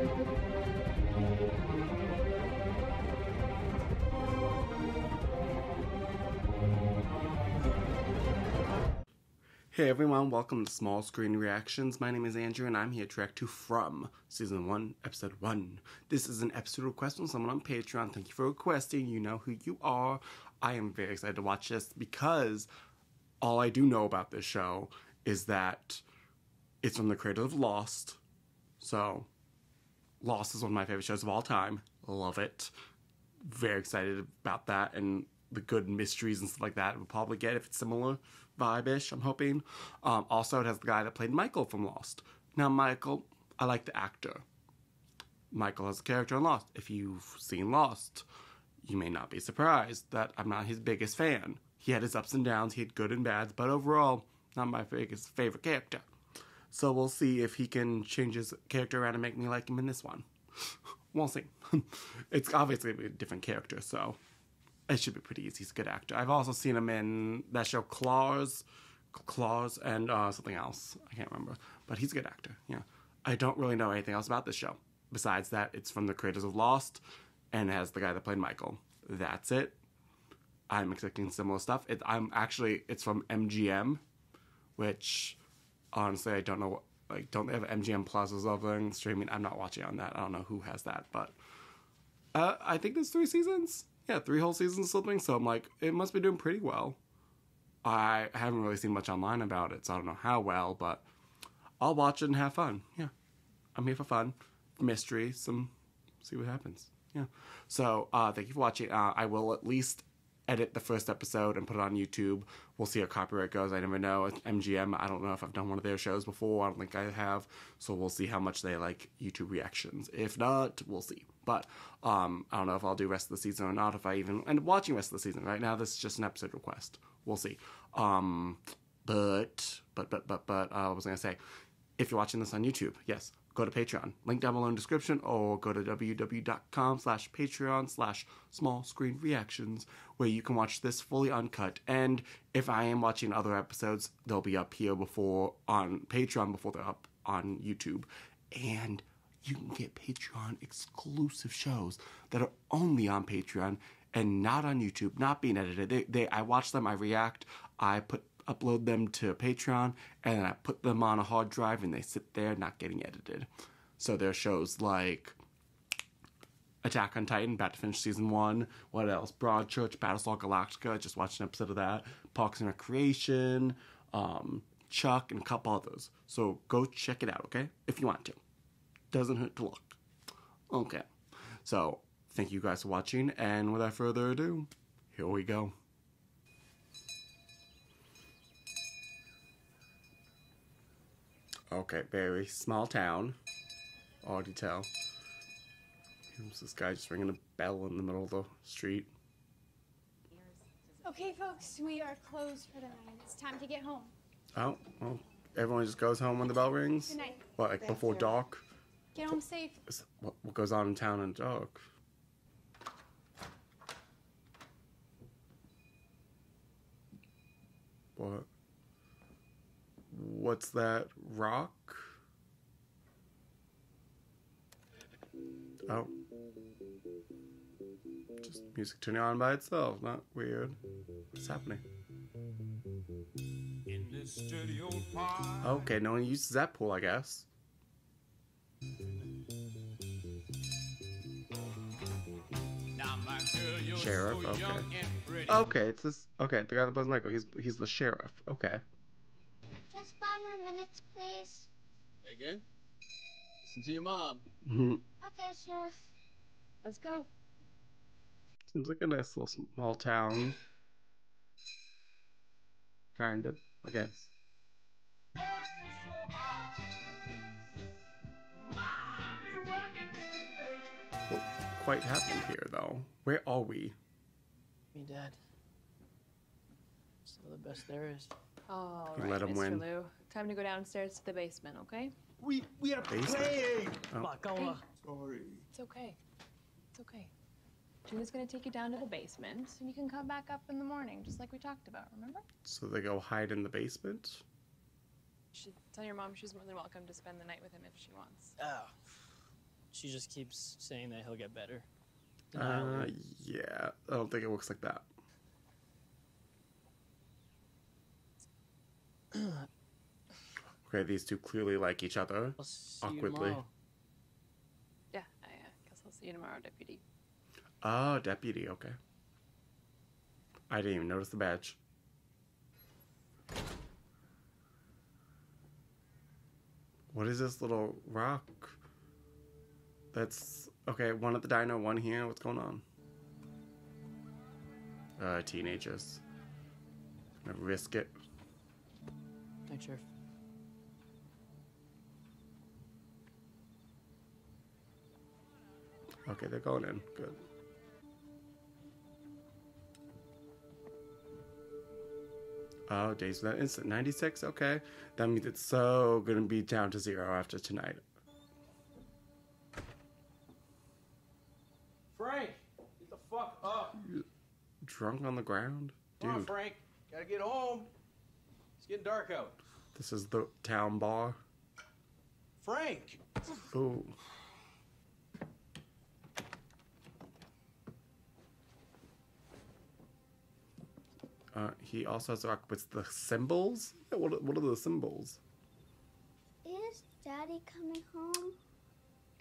Hey everyone, welcome to Small Screen Reactions. My name is Andrew and I'm here to react to From Season 1, Episode 1. This is an episode request from someone on Patreon. Thank you for requesting. You know who you are. I am very excited to watch this because all I do know about this show is that it's from the creator of Lost. So, Lost is one of my favorite shows of all time. Love it. Very excited about that and the good mysteries and stuff like that we'll probably get if it's similar vibe-ish, I'm hoping. Um, also, it has the guy that played Michael from Lost. Now, Michael, I like the actor. Michael has a character in Lost. If you've seen Lost, you may not be surprised that I'm not his biggest fan. He had his ups and downs, he had good and bads, but overall, not my biggest favorite character. So we'll see if he can change his character around and make me like him in this one. we'll see. it's obviously a different character, so it should be pretty easy. He's a good actor. I've also seen him in that show Claws, Claws, and uh, something else. I can't remember, but he's a good actor. Yeah, I don't really know anything else about this show besides that it's from the creators of Lost and has the guy that played Michael. That's it. I'm expecting similar stuff. It, I'm actually it's from MGM, which honestly I don't know. What, like, don't they have MGM Plus or something streaming? I'm not watching on that. I don't know who has that, but uh, I think there's three seasons yeah, three whole seasons or something. So I'm like, it must be doing pretty well. I haven't really seen much online about it, so I don't know how well, but I'll watch it and have fun. Yeah, I'm here for fun, mystery, some see what happens. Yeah. So uh, thank you for watching. Uh, I will at least edit the first episode and put it on YouTube. We'll see how copyright goes. I never know. MGM, I don't know if I've done one of their shows before. I don't think I have. So we'll see how much they like YouTube reactions. If not, we'll see. But um, I don't know if I'll do rest of the season or not. If I even end up watching rest of the season. Right now, this is just an episode request. We'll see. Um, but but but but but uh, I was gonna say, if you're watching this on YouTube, yes, go to Patreon. Link down below in the description or go to www.com slash Patreon slash small screen reactions where you can watch this fully uncut. And if I am watching other episodes, they'll be up here before on Patreon before they're up on YouTube. And you can get Patreon exclusive shows that are only on Patreon and not on YouTube, not being edited. They, they I watch them, I react, I put upload them to Patreon, and then I put them on a hard drive, and they sit there not getting edited. So there are shows like Attack on Titan, about to finish season one. What else? Broadchurch, Battlestar Galactica. Just watched an episode of that. Parks and Recreation, um, Chuck, and a couple others. So go check it out, okay? If you want to doesn't hurt to look. Okay. So, thank you guys for watching, and without further ado, here we go. Okay, very small town. Already tell. Here's this guy just ringing a bell in the middle of the street. Okay, folks, we are closed for the night. It's time to get home. Oh, well, everyone just goes home when the bell rings? Good night. What, like before dark? Get home safe. What, what goes on in town in dark? What? What's that rock? Oh. Just music turning on by itself, not weird. What's happening? Okay, no one uses that pool, I guess. Sheriff, okay. Okay, it's this. Okay, the guy that plays Michael. He's he's the sheriff. Okay. Just more minutes, please. Again? Listen to your mom. Mm-hmm. Okay, Sheriff. Let's go. Seems like a nice little small town. Kind of, I guess. What quite happened here, though. Where are we? Me, Dad. Some of the best there is. All You right, let 'em Mr. win. Lou. Time to go downstairs to the basement, okay? We we are Basement. playing. Oh. Bakawa. Sorry. It's okay. It's okay. Juna's gonna take you down to the basement, and you can come back up in the morning, just like we talked about. Remember? So they go hide in the basement? You should tell your mom she's more than welcome to spend the night with him if she wants. Oh. She just keeps saying that he'll get better. Uh, yeah. I don't think it works like that. Okay, these two clearly like each other. I'll see awkwardly. tomorrow. Yeah, I uh, guess I'll see you tomorrow, deputy. Oh, deputy, okay. I didn't even notice the badge. What is this little rock? That's okay. One at the diner, one here. What's going on? Uh, teenagers. Gonna risk it. Night, Sheriff. Okay, they're going in. Good. Oh, days of that instant. 96? Okay. That means it's so gonna be down to zero after tonight. Frank, get the fuck up. Drunk on the ground? Come on, Dude, Frank. Gotta get home. It's getting dark out. This is the town bar. Frank! Ooh. Uh, he also has to rock with the symbols? Yeah, What, what are the symbols? Is Daddy coming home?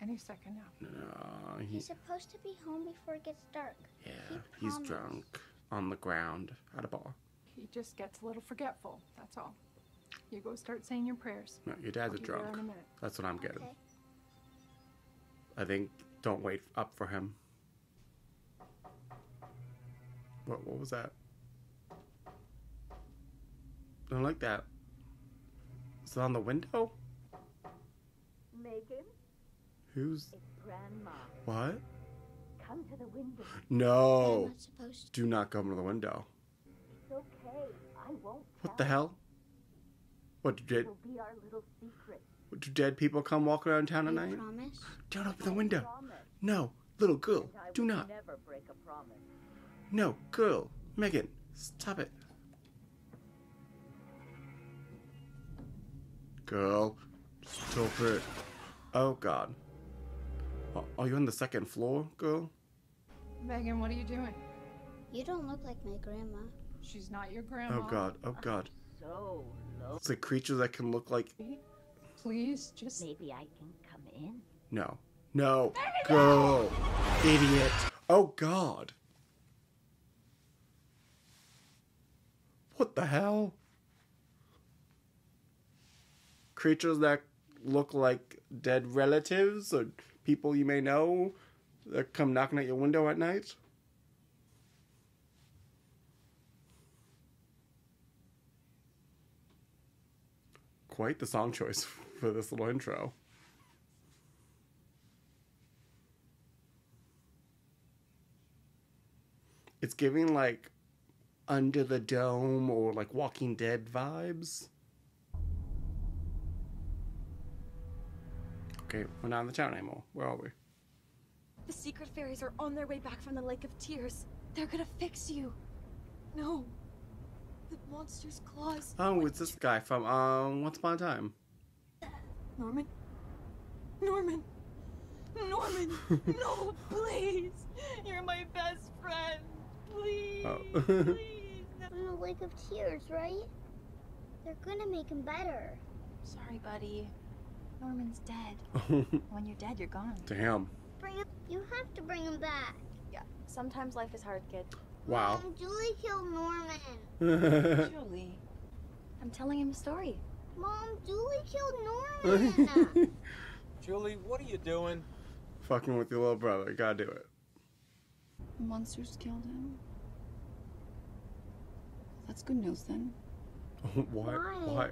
Any second now. No, he, He's supposed to be home before it gets dark. yeah, he he's drunk on the ground at a bar. He just gets a little forgetful. That's all. You go start saying your prayers. No, your dad's I'll a be drunk. in a minute. That's what I'm getting. Okay. I think don't wait up for him. What what was that? I Don't like that. Is it on the window? Megan, Who's it's Grandma. what? Come to the window. No. not supposed Do not come to the window. It's okay. I won't What the hell? What do dead It'll be our little secret. do dead people come walk around town at You night? promise? Don't open the window. Promise. No, little girl, I do not. never break a promise. No, girl, Megan, stop it. Girl, stop it. Oh God. Oh, Are you on the second floor, girl? Megan, what are you doing? You don't look like my grandma. She's not your grandma. Oh God, oh God. So low. It's a creature that can look like. Please, just Maybe I can come in. No. No. Girl. Idiot. Oh God. What the hell? Creatures that look like dead relatives or people you may know that come knocking at your window at night? Quite the song choice for this little intro. It's giving like Under the Dome or like Walking Dead vibes. Okay, we're not in the town anymore. Where are we? The secret fairies are on their way back from the Lake of Tears. They're gonna fix you. No. The monster's claws. Oh, it's this guy from um Once Upon a Time. Norman? Norman! Norman! no, please! You're my best friend! Please! Oh. please! No. From the Lake of Tears, right? They're gonna make him better. Sorry, buddy. Norman's dead. When you're dead, you're gone. Damn. Bring him. You have to bring him back. Yeah, sometimes life is hard, kid. Wow. Mom, Julie killed Norman. Julie. I'm telling him a story. Mom, Julie killed Norman. Julie, what are you doing? Fucking with your little brother. You gotta do it. Monsters killed him. That's good news then. Why? Why? Why?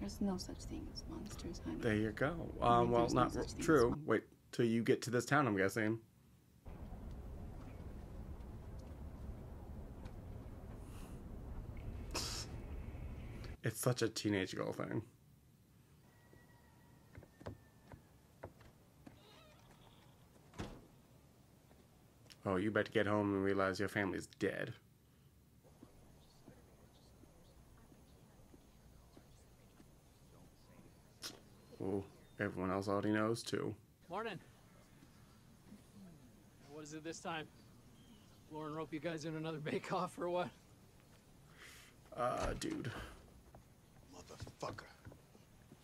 There's no such thing as monsters, honey. There you go. Um, well, there's no not such true. mon- Wait till you get to this town. I'm guessing. It's such a teenage girl thing. Oh, you better get home and realize your family's dead. Oh, everyone else already knows too. Morning. What is it this time? Lauren rope you guys in another bake off or what? Uh, dude, Motherfucker.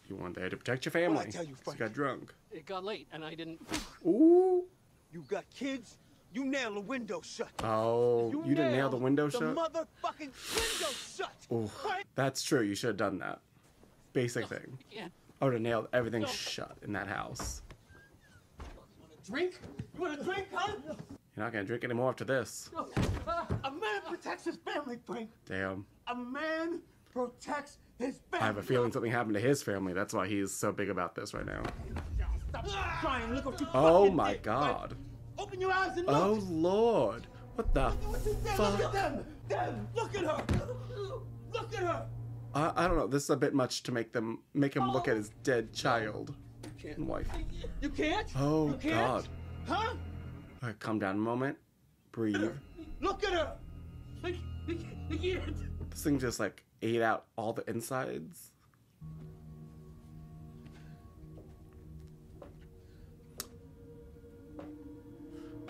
you weren't there to protect your family. tell you, so Frank? you got drunk. It got late and I didn't. Ooh. You got kids? You nail the window shut. Oh, you, didn't nail the window the shut? motherfucking window shut. Ooh, that's true. You should have done that. Basic thing. Yeah. Oh, I would have nailed everything shut in that house. Drink? You want a drink, huh? You're not gonna drink anymore after this. Uh, a man protects his family, Frank. Damn. A man protects his family. I have a feeling something happened to his family. That's why he's so big about this right now. Stop trying. Look what you Oh my did, god. Open your eyes and oh look. Oh lord. What the you did? Look at fuck? them. Them. Look at her. Look at her. I, I don't know. This is a bit much to make them make him look at his dead child and wife. You can't. Oh you can't? god. Huh? Alright, calm down a moment. Breathe. Look at her. I, I, I can't. This thing just like ate out all the insides.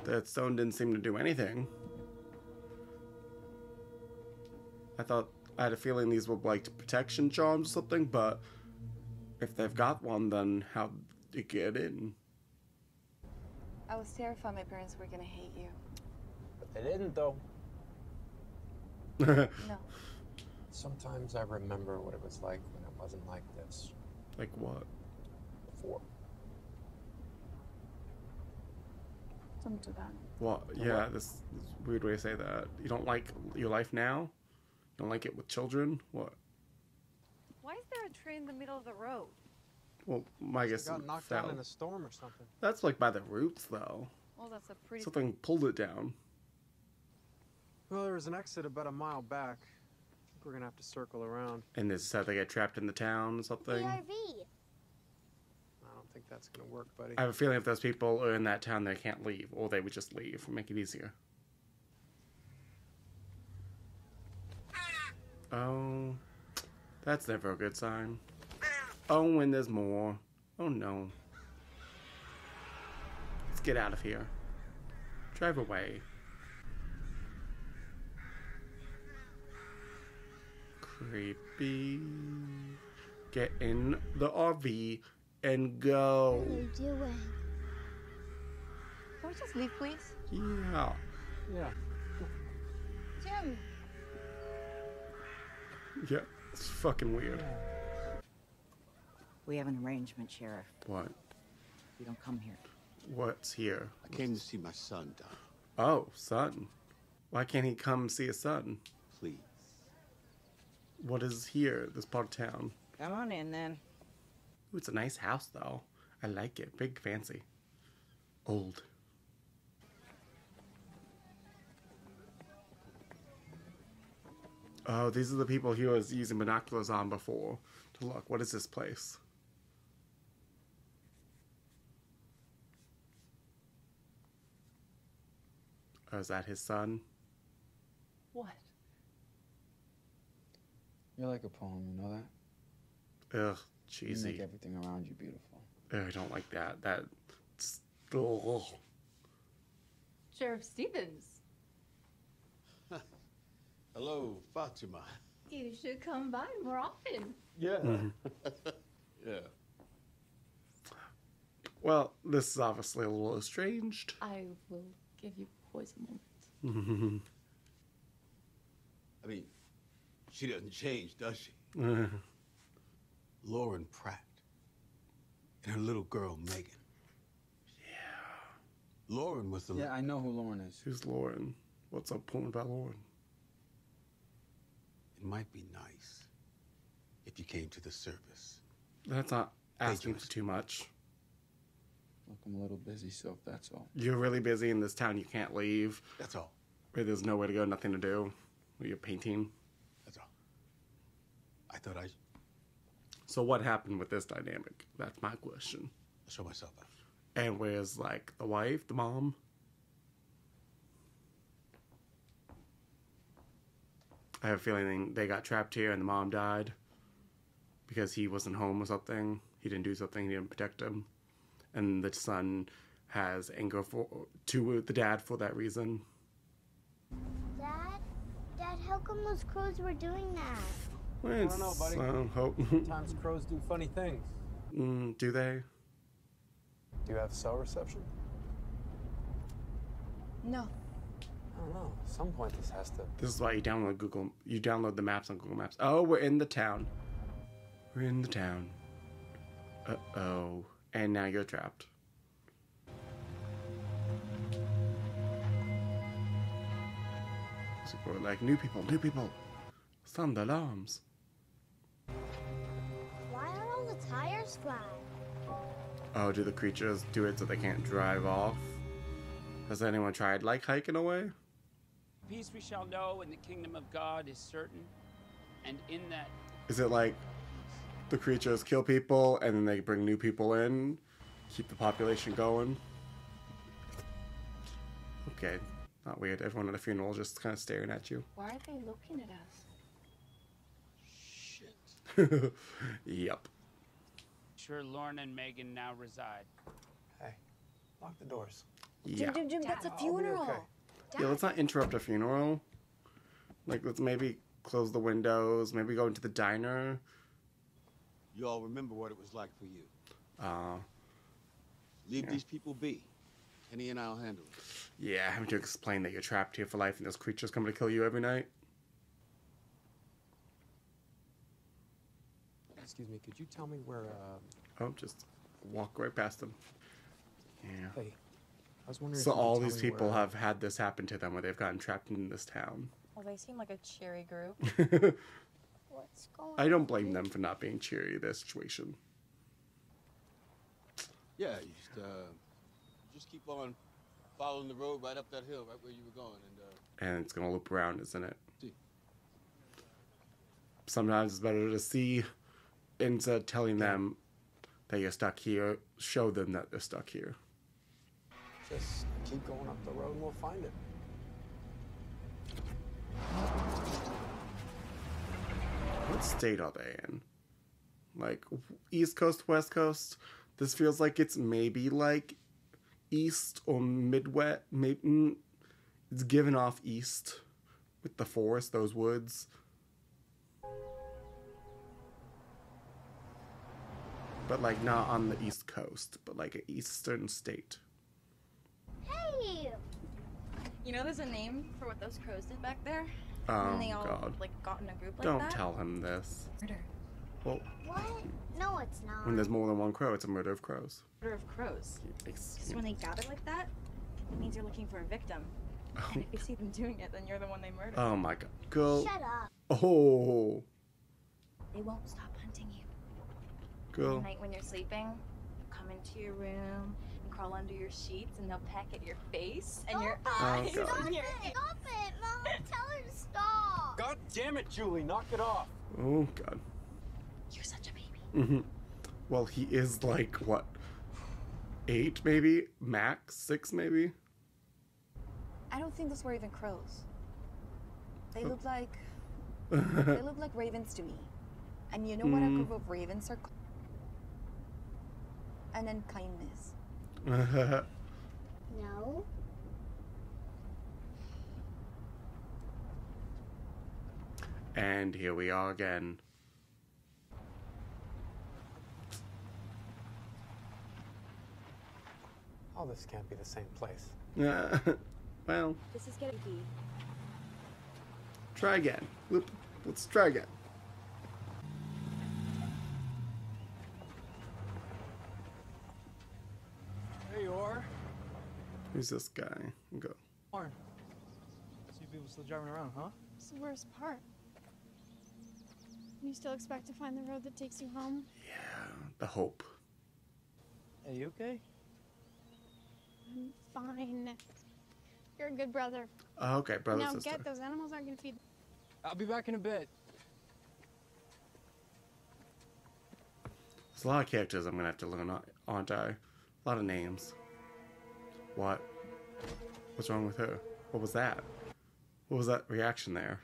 That stone didn't seem to do anything. I thought I had a feeling these were like protection charms or something, but if they've got one, then how you get in? I was terrified my parents were gonna hate you. But They didn't, though. No. Sometimes I remember what it was like when it wasn't like this like what? before. Something to that. What? Yeah, this, this weird way to say that. You don't like your life now? You don't like it with children? What? Why is there a tree in the middle of the road? Well, my guess got it knocked fell. down in a storm or something. That's like by the roots, though. Well, that's a pretty. Something pulled it down. Well, there was an exit about a mile back. I think we're gonna have to circle around. And this is how they get trapped in the town or something. PRV. I don't think that's gonna work, buddy. I have a feeling if those people are in that town, they can't leave, or they would just leave, make it easier. Oh, that's never a good sign. Oh, and there's more. Oh no. Let's get out of here. Drive away. Creepy. Get in the RV and go. What are you doing? Can we just leave, please? Yeah. Yeah. Jim! Yeah. It's fucking weird. We have an arrangement, Sheriff. What? You don't come here. What's here? I came to see my son, Don. Oh, son. Why can't he come see his son? What is here, this part of town? Come on in, then. Ooh, it's a nice house, though. I like it. Big, fancy. Old. Oh, these are the people he was using binoculars on before to look. What is this place? Oh, is that his son? What? You're like a poem, you know that? Ugh, cheesy. You make everything around you beautiful. Ugh, I don't like that. That. Ugh. Sheriff Stevens. Hello, Fatima. You should come by more often. Yeah. Mhm. yeah. Well, this is obviously a little estranged. I will give you poison moments. Mhm. I mean, she doesn't change, does she? Uh-huh. Lauren Pratt and her little girl Megan. Yeah. Lauren was the. Yeah, I know who Lauren is. Who's Lauren? What's up important about Lauren? It might be nice if you came to the service. That's not asking for too much. Look, I'm a little busy, so if that's all. You're really busy in this town. You can't leave. That's all. Where there's nowhere to go, nothing to do. You're painting. That's all. I thought I So what happened with this dynamic? That's my question. I show myself out. And where's like the wife, the mom? I have a feeling they got trapped here and the mom died because he wasn't home or something. He didn't do something. He didn't protect him. and the son has anger for to the dad for that reason. Dad? Dad, how come those crows were doing that? Well, I don't know, it's, buddy. uh, hope. Sometimes crows do funny things. Mm, do they? Do you have cell reception? No. I don't know. At some point, this has to. This is why you download Google. You download the maps on Google Maps. Oh, we're in the town. We're in the town. Uh oh. And now you're trapped. So we're like new people, new people. Sound alarms. All the tires flat? Oh, do the creatures do it so they can't drive off? Has anyone tried like hiking away? Peace we shall know, and the kingdom of God is certain. And in that Is it like the creatures kill people and then they bring new people in, keep the population going? Okay, not weird. Everyone at a funeral just kind of staring at you. Why are they looking at us? Shit. yep. Sure Lorna and Megan now reside. Hey, lock the doors. Yeah. Jim, Jim, that's a I'll be funeral. okay. Yeah, let's not interrupt a funeral. Like, let's maybe close the windows, maybe go into the diner. You all remember what it was like for you. Uh, Leave Yeah. these people be. Kenny and I'll handle it. yeah, having to explain that you're trapped here for life and those creatures coming to kill you every night. Excuse me, could you tell me where, uh, Oh, just walk right past them. Yeah. hey, I was wondering So if you could all these people where- have had this happen to them where they've gotten trapped in this town. Well, they seem like a cheery group. What's going I don't blame them for not being cheery in this situation. Yeah, you just, uh, just keep on following the road right up that hill, right where you were going, and, uh, And it's gonna loop around, isn't it? See. Sometimes it's better to see instead of telling them that you're stuck here, show them that they're stuck here. Just keep going up the road and we'll find it. What state are they in? Like East Coast, West Coast? This feels like it's maybe like East or Midwest. Maybe mm, it's given off East with the forest, those woods. But like not on the East Coast, but like an Eastern state. Hey! You know, there's a name for what those crows did back there. Oh when they oh, all God! like got in a group like Don't that. tell him this. Murder. Well, What? No, it's not. when there's more than one crow, it's a murder of crows. Murder of crows. Because when they gather like that, it means you're looking for a victim. Oh. And if you see them doing it, then you're the one they murdered. Oh my God! Girl. Shut up. Oh, They won't stop hunting you. Girl. At night when you're sleeping, they'll come into your room and crawl under your sheets, and they'll peck at your face and your Stop Oh, eyes. God. Stop and it! Stop it! Mom, tell her to stop! God damn it, Julie, knock it off. Oh God. You're such a baby. Mm-hmm. Well, he is like what, eight maybe max, six maybe. I don't think those were even crows. They Oh. look like they look like ravens to me. And you know what a Mm. group of ravens are called? An unkindness. No. and here we are again. All this can't be the same place. Uh, well, This is gonna be. try again. Let's try again. There you are. Who's this guy? Go. Lauren. See people still driving around, huh? It's the worst part. You still expect to find the road that takes you home? Yeah, the hope. Are you okay? I'm fine. You're a good brother. Oh, okay, brother now sister. get those animals aren't gonna feed. I'll be back in a bit. There's a lot of characters I'm gonna have to learn, aren't I? A lot of names. What? What's wrong with her? What was that? What was that reaction there?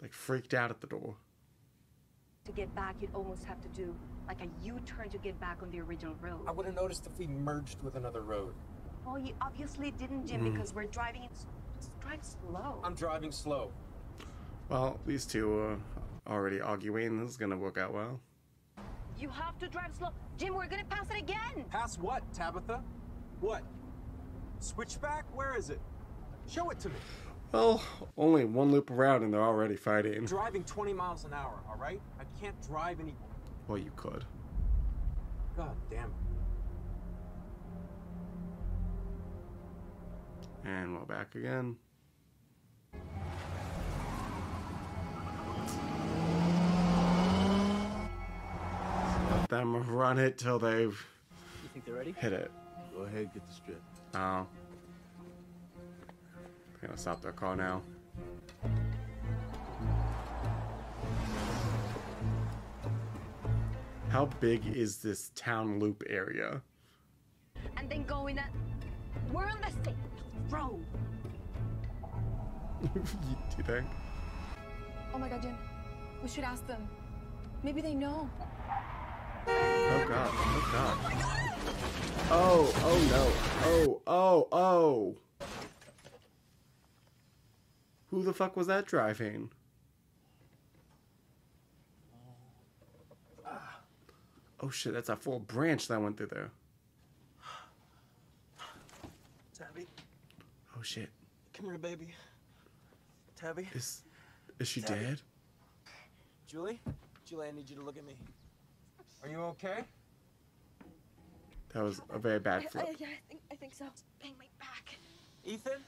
Like freaked out at the door. To get back, you'd almost have to do like a U-turn to get back on the original road. I would have noticed if we merged with another road. Oh, you obviously didn't, Jim, Mm. because we're driving. It's just drive slow. I'm driving slow. Well, these two are already arguing. This is gonna work out well. You have to drive slow, Jim. We're gonna pass it again. Pass what, Tabitha? What? Switchback? Where is it? Show it to me. Well, only one loop around and they're already fighting. Driving 20 miles an hour, all right? I can't drive any. Well, you could. God damn it. And we're back again. Let them run it till they've You think they're ready? hit it. Go ahead, get the strip. Oh. They're gonna stop their car now. How big is this town loop area? And then go in a. We're on the same road. Do you think? Oh my god, Jim. We should ask them. Maybe they know. Oh god, oh god. Oh, oh no. Oh, oh, oh. Who the fuck was that driving? Ah. Oh shit, that's a full branch that went through there. Tabby, Oh shit. come here, baby. Tabby. Is is she Tabby. dead? Julie? Julie, I need you to look at me. Are you okay? That was a very bad flip. Uh, yeah, I think I think so. Bang my back. Ethan?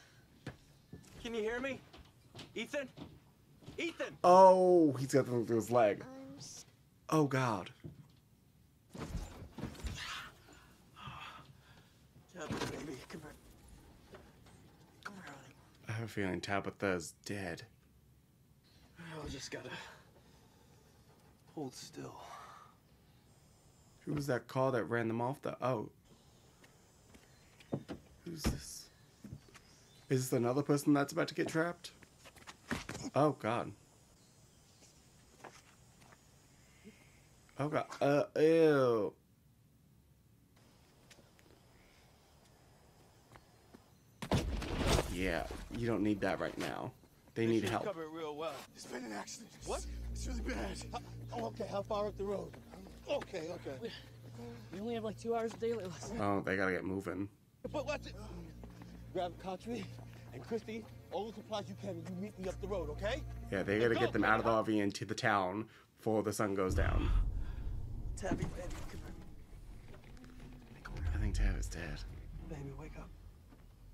Can you hear me? Ethan? Ethan! Oh, he's got something through his leg. Oh god. Tabby, baby, come here. Come here, honey. I have a feeling Tabitha's dead. I just gotta hold still. Who was that car that ran them off the oh? Who's this? Is this another person that's about to get trapped? Oh god. Oh god. Uh ew. Yeah, you don't need that right now. They need help. Cover it real well. There's been an accident. What? It's really bad. Oh, okay. How far up the road? Okay, okay. We only have like two hours of daylight left. Oh, they gotta get moving. But watch it. Grab Country and Christy, all the supplies you can, and you meet me up the road, okay? Yeah, they gotta get them out of the RV into the town before the sun goes down. Tabby, baby, come here. I think Tab is dead. Baby, wake up.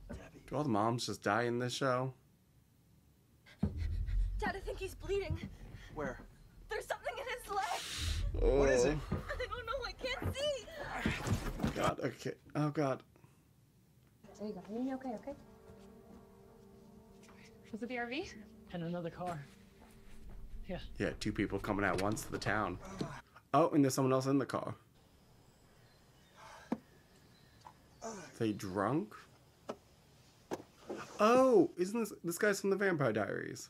Tabby. Do all the moms just die in this show? Dad, I think he's bleeding. Where? Leg. What is it? Oh. I don't know. I can't see. God, okay. Oh god. There you go. You're gonna okay, okay? Was it the RV? And another car. Yeah. Yeah, two people coming at once to the town. Oh, and there's someone else in the car. They drunk? Oh, isn't this this guy's from the Vampire Diaries?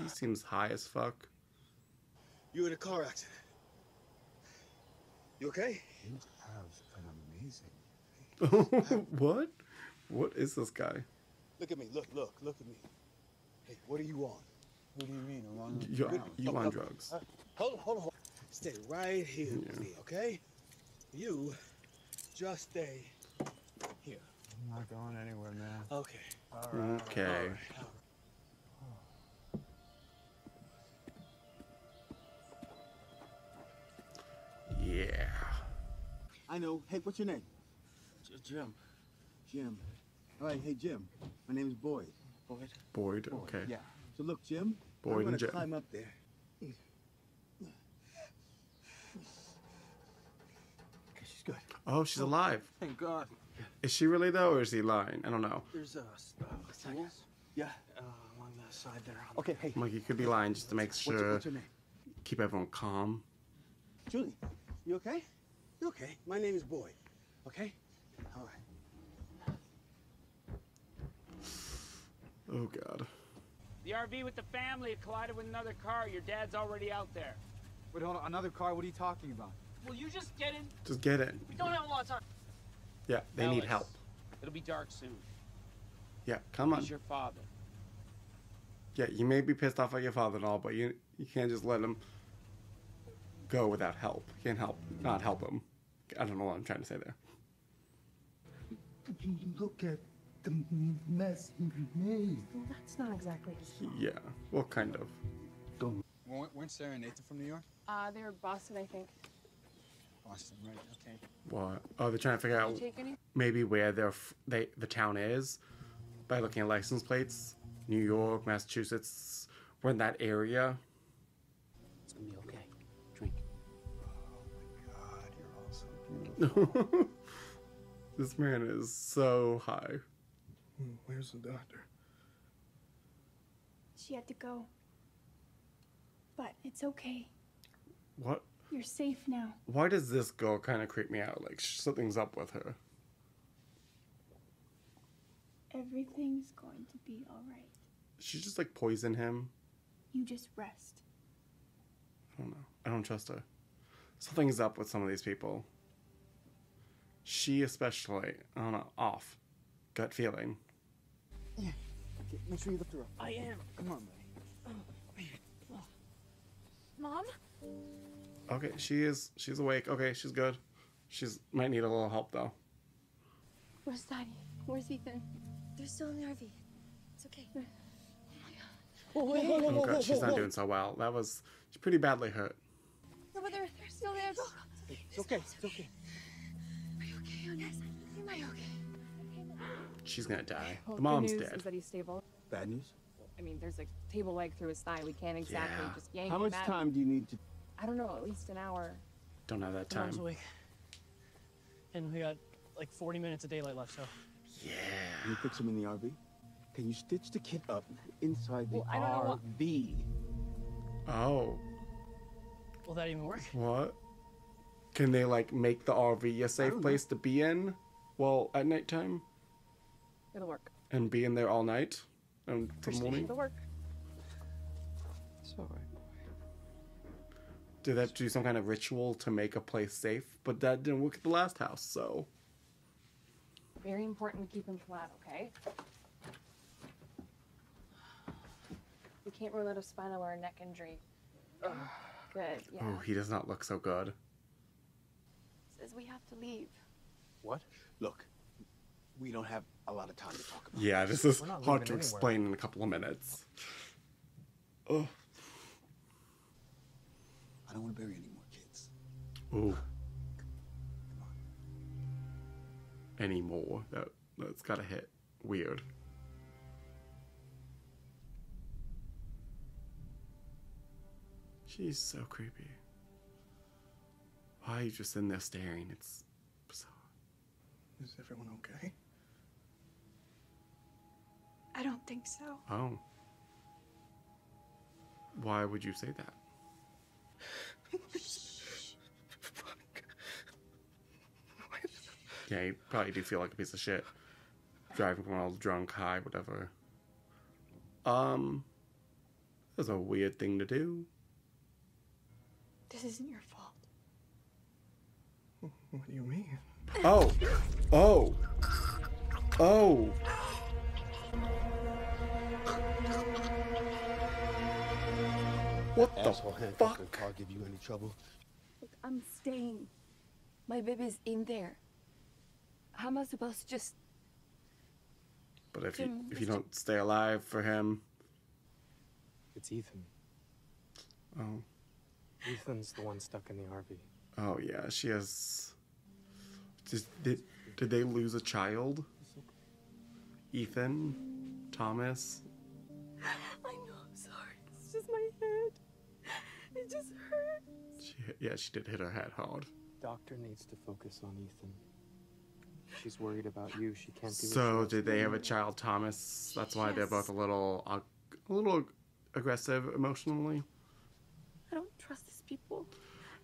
He seems high as fuck. You in a car accident. You okay? You have an amazing. what? What is this guy? Look at me. Look, look, look at me. Hey, what are you on? What do you mean? I'm on You, ground. you Up, on up. drugs? Uh, hold on, hold on, hold. Stay right here with me, okay? You just stay here. I'm not going anywhere, man. Okay. All right. Okay. Yeah. I know. Hey, what's your name? Jim. Jim. All right. Hey, Jim. My name is Boyd. Boyd. Boyd, okay. Yeah. So look, Jim. Boyd I'm and gonna Jim. climb up there. Okay, she's good. Oh, she's alive. Thank God. Is she really though, or is he lying? I don't know. There's a s- uh tools Yeah. uh, along the side there. Okay. Hey. Like he could be lying just to make What's your, sure what's your name? keep everyone calm. Julie. You okay? You okay? My name is Boyd. Okay. All right. Oh god. The RV with the family collided with another car. Your dad's already out there. Wait, hold on. Another car? What are you talking about? Will you just get in? Just get in. We don't have a lot of time. Yeah, they need help. It'll be dark soon. Yeah, come on. He's your father. Yeah, you may be pissed off at your father and all, but you you can't just let him go without help. You can't help not help him. I don't know what I'm trying to say there. Look at the mess he made. Well, that's not exactly his. Yeah, well, kind of. Weren't weren't Sarah and Nathan from New York? Uh, they were Boston, I think. Boston, right? Okay. What? Oh, they're trying to figure Did out you take any? maybe where they're f- they the town is by looking at license plates. New York, Massachusetts. We're in that area. this man is so high. Where's the doctor? She had to go. But it's okay. What? You're safe now. Why does this girl kind of creep me out? Like something's up with her. Everything's going to be alright. She just like poison him. You just rest. I don't know. I don't trust her. Something's up with some of these people. She especially. I don't know. Off. Gut feeling. Yeah. Okay, make sure you lift her up. I am. Come on, buddy. Oh, Mom? Okay, she is. She's awake. Okay, she's good. She's might need a little help though. Where's Daddy? Where's Ethan? They're still in the RV. It's okay. Oh my god, oh, she's not doing so well. That was she's pretty badly hurt. No, but they're, they're still there. It's okay. It's okay. Are you okay, Ines? Okay? She's gonna die. Well, The mom's dead. is that he's stable. Bad news? I mean, there's a table leg through his thigh. We can't exactly Yeah. just yank it. How much out. time do you need to? I don't know, at least an hour. Don't have that Two hours time. a week. And we got like 40 minutes of daylight left, so. Yeah. Can you fix him in the RV? Can you stitch the kid up inside the Well, I what- RV? Oh, Will that even work? what? Can they like make the RV a safe place to be in? Well, at nighttime It'll work. and be in there all night until the morning. It'll work. It's all right. Did that do some kind of ritual to make a place safe? But that didn't work at the last house, so Very important to keep him flat, okay? We can't rule out a spinal or a neck injury. Good, yeah. oh, he does not look so good. Says we have to leave. What? Look, we don't have a lot of time to talk about. Yeah, this is hard to anywhere. explain in a couple of minutes. Oh, I don't want to bury any more kids. ooh. Anymore? That that's gotta hit weird. She's so creepy. Why are you just in there staring? It's bizarre. Is everyone okay? I don't think so. Oh. Why would you say that? Yeah, you probably do feel like a piece of shit. Driving when all drunk, high, whatever. Um, that's a weird thing to do. This isn't your fault. What do you mean? Oh! Oh! Oh! What the Asshole handcuffed in the car give you any trouble? Look, I'm staying. My baby's in there. How am I supposed to just. But if you if you don't stay alive for him, It's Ethan. oh Ethan's the one stuck in the RV. oh yeah, she has. Just, did did they lose a child? Ethan, Thomas. I know, I'm sorry. It's just my head. It just hurts. She, yeah, she did hit her head hard. Doctor needs to focus on Ethan. She's worried about you. She can't do. what So did they have a child, Thomas? That's why they're both a little ag- a little aggressive emotionally. I don't trust these people.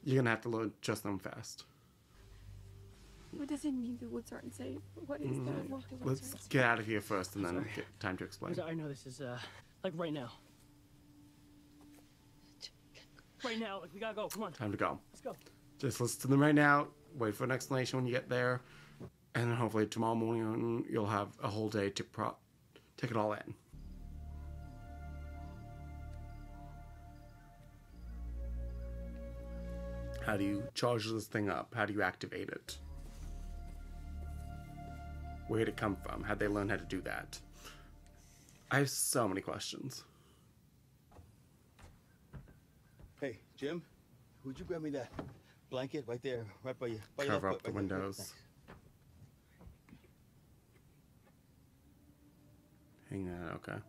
You're gonna have to learn just them fast. What does it mean the woods aren't safe? What is that? What the woods Let's get out of here first and then Sorry. get time to explain. I know this is uh like right now. Right now, like we gotta go. Come on. Time to go. Let's go. Just listen to them right now. Wait for an explanation when you get there, and then hopefully tomorrow morning you'll have a whole day to pro- take it all in. How do you charge this thing up? How do you activate it? Where did it come from? How'd they learn how to do that? I have so many questions. Hey, Jim, would you grab me that blanket right there, right by you? By Cover up the right windows. Hang on, okay.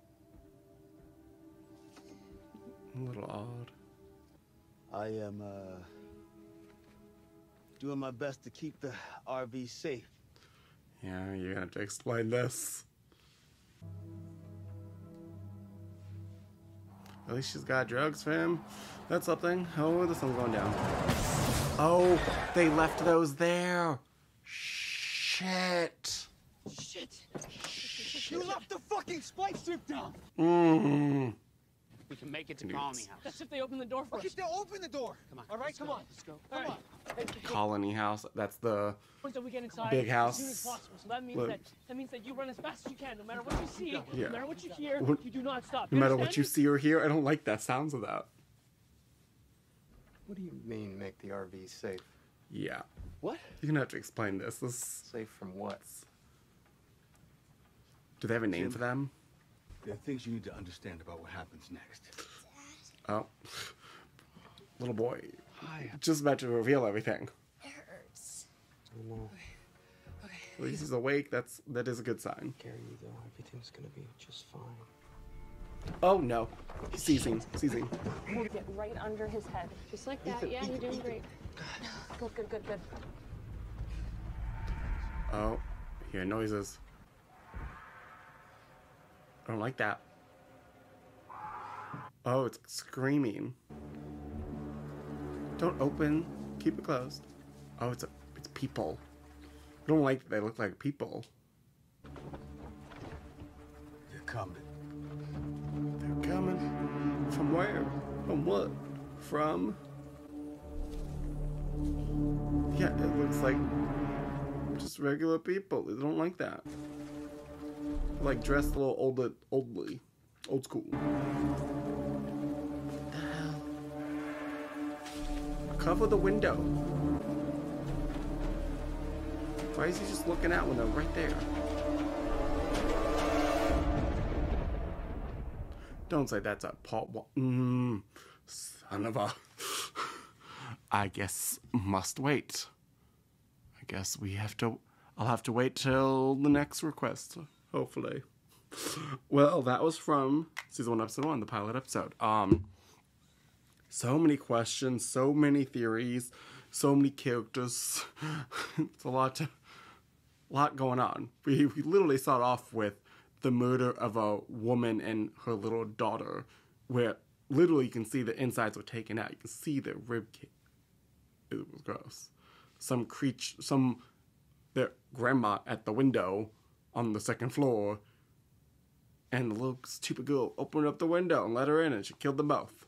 A little odd. I am uh, doing my best to keep the RV safe. Yeah, you're gonna have to explain this. At least she's got drugs for him. That's something. Oh, the sun's going down. Oh, they left those there. Shit. Shit! You left the fucking spike strip down! Mmm. We can make it to Colony House. That's if they open the door for Okay, us. they'll open the door! Come on. Alright, come go, on. Let's go. Come on. Colony house. That's the Once that we get inside Big as soon house. as possible. So that means Look. that that means that you run as fast as you can, no matter what you see, Yeah. no matter what you hear, What- you do not stop. no matter what you see or hear. I don't like that sounds of that. What do you mean, make the RV safe? Yeah. What? You're gonna have to explain this. This Safe from what? do they have a name Jim. for them? There are things you need to understand about what happens next. Oh, little boy. Hi. Just about to reveal everything. It hurts. I know. At least he's awake. That's that is a good sign. Carry you though. Everything's gonna be just fine. Oh no, he's seizing, seizing. We'll get right under his head. Just like that. Yeah, you're doing great. Good, good, good, good. Oh, hear noises. I don't like that. Oh, it's screaming. Don't open. Keep it closed. Oh, it's a it's people. I don't like that they look like people. They're coming. They're coming. From where? From what? From? Yeah, it looks like just regular people. They don't like that. Like dressed a little old, oldly, old school. The hell? Cover the window. Why is he just looking out when they're right there? Don't say that's a pot. Mm, son of a. I guess must wait. I guess we have to. I'll have to wait till the next request, hopefully. Well, that was from season one, episode one, the pilot episode. Um, so many questions, so many theories, so many characters. it's a lot to, lot going on. We we literally start off with the murder of a woman and her little daughter, where literally you can see the insides were taken out. You can see the rib cage. It was gross. Some creature, some their grandma at the window on the second floor, and the little stupid girl opened up the window and let her in, and she killed them both.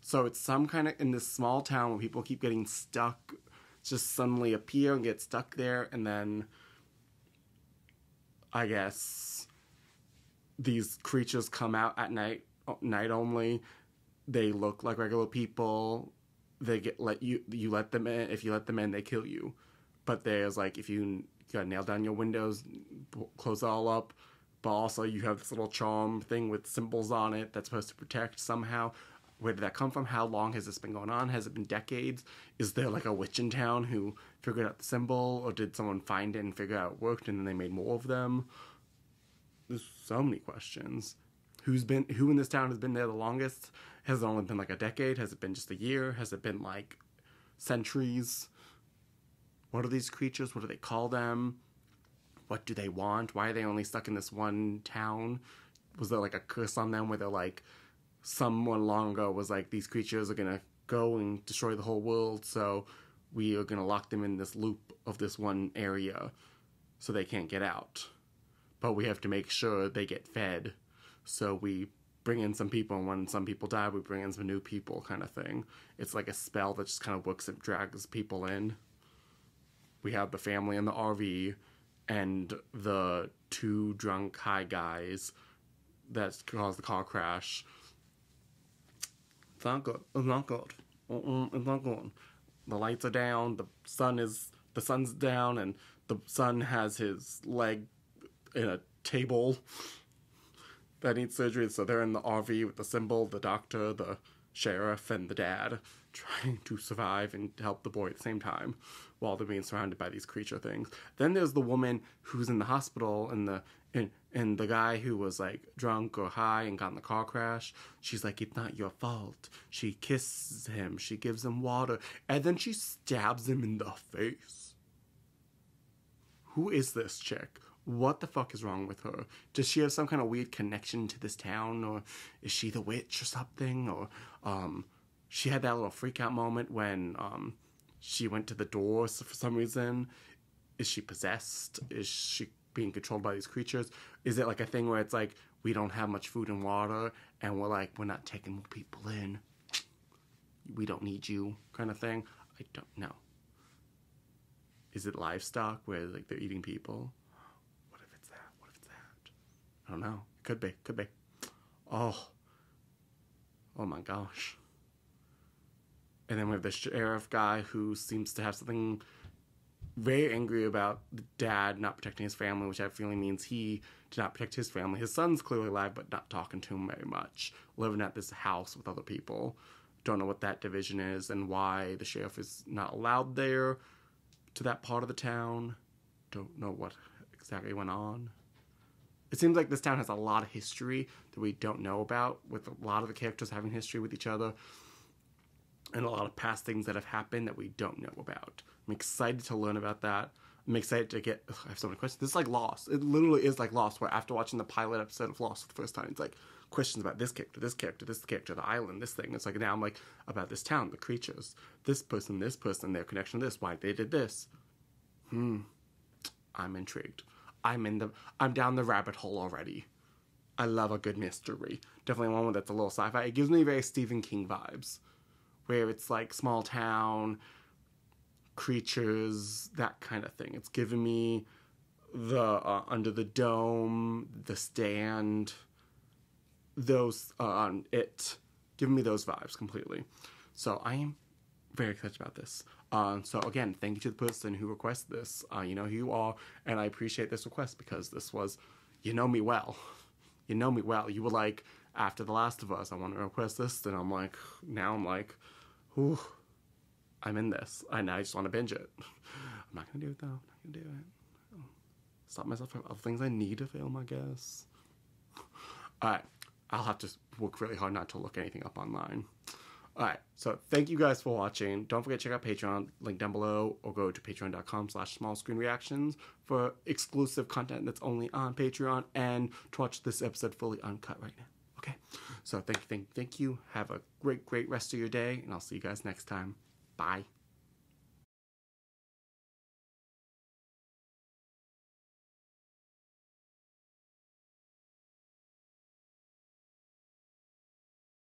So it's some kind of in this small town where people keep getting stuck, just suddenly appear and get stuck there, and then I guess these creatures come out at night, night only. They look like regular people. They get let you you let them in. If you let them in, they kill you. But there's like if you gotta nail down your windows, close it all up. But also you have this little charm thing with symbols on it that's supposed to protect somehow. Where did that come from? How long has this been going on? Has it been decades? Is there like a witch in town who figured out the symbol, or did someone find it and figure out it worked, and then they made more of them? There's so many questions. Who's been who in this town has been there the longest? Has it only been like a decade? Has it been just a year? Has it been like centuries? What are these creatures? What do they call them? What do they want? Why are they only stuck in this one town? Was there like a curse on them where they're like someone long ago was like these creatures are gonna go and destroy the whole world, so we are gonna lock them in this loop of this one area so they can't get out. But we have to make sure they get fed. So we bring in some people, and when some people die, we bring in some new people, kind of thing. It's like a spell that just kind of works and drags people in. We have the family in the RV and the two drunk high guys that caused the car crash. It's not good. It's not good. Mm-mm, it's not good. The lights are down. The sun is the sun's down, and the son has his leg in a table that needs surgery. So they're in the RV with the symbol, the doctor, the sheriff, and the dad trying to survive and help the boy at the same time while they're being surrounded by these creature things. Then there's the woman who's in the hospital and the and, and the guy who was like drunk or high and got in the car crash. She's like, It's not your fault. She kisses him, she gives him water, and then she stabs him in the face. Who is this chick? What the fuck is wrong with her? Does she have some kind of weird connection to this town, or is she the witch or something? Or um, she had that little freak out moment when um, she went to the door for some reason. Is she possessed? Is she being controlled by these creatures? Is it like a thing where it's like we don't have much food and water, and we're like we're not taking more people in. We don't need you, kind of thing. I don't know. Is it livestock where like they're eating people? What if it's that? What if it's that? I don't know. Could be. Could be. Oh. Oh my gosh. And then we have the sheriff guy who seems to have something very angry about the dad not protecting his family, which I have feeling means he did not protect his family. His son's clearly alive, but not talking to him very much. Living at this house with other people. Don't know what that division is and why the sheriff is not allowed there to that part of the town. Don't know what exactly went on. It seems like this town has a lot of history that we don't know about, with a lot of the characters having history with each other, and a lot of past things that have happened that we don't know about. I'm excited to learn about that. I'm excited to get. Ugh, I have so many questions. This is like Lost. It literally is like Lost, where after watching the pilot episode of Lost for the first time, it's like questions about this character, this character, this character, the island, this thing. It's like now I'm like about this town, the creatures, this person, this person, their connection to this, why they did this. Hmm. I'm intrigued. I'm in the. I'm down the rabbit hole already. I love a good mystery. Definitely one that's a little sci-fi. It gives me very Stephen King vibes, where it's like small town creatures, that kind of thing. It's given me the uh, Under the Dome, The Stand, those uh, it, giving me those vibes completely. So I am very excited about this. Um, so again, thank you to the person who requested this. Uh, you know who you are, and I appreciate this request because this was, you know me well. You know me well. You were like, after The Last of Us, I want to request this, and I'm like, now I'm like, whew, I'm in this, I just want to binge it. I'm not gonna do it though. I'm not gonna do it. Stop myself from other things I need to film, I guess. Alright, I'll have to work really hard not to look anything up online. Alright, so thank you guys for watching. Don't forget to check out Patreon, link down below, or go to patreon.com slash small screen reactions for exclusive content that's only on Patreon and to watch this episode fully uncut right now. Okay? So thank you, thank, thank you. Have a great, great rest of your day, and I'll see you guys next time. Bye.